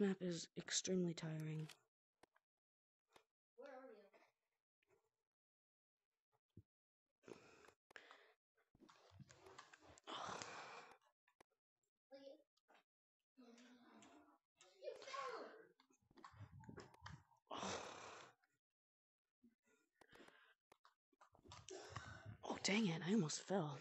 This map is extremely tiring. Where are you? You fell! Oh, dang it, I almost fell.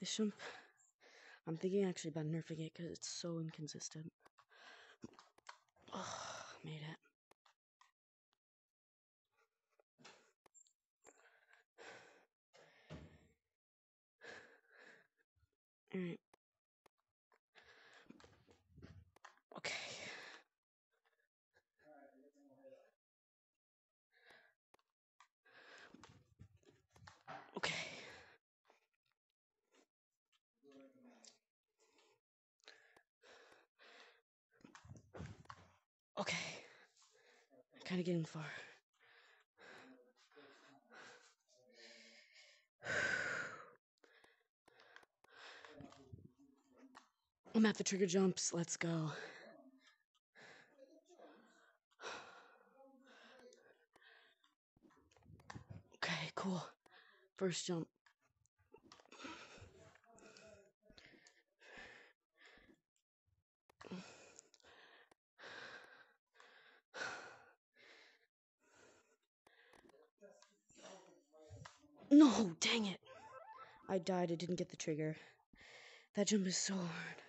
This jump, I'm thinking actually about nerfing it because it's so inconsistent. Made it. Alright. Okay. Okay. Okay. Kind of getting far. I'm at the trigger jumps. Let's go. Okay, cool. First jump. No, dang it. I died. I didn't get the trigger. That jump is so hard.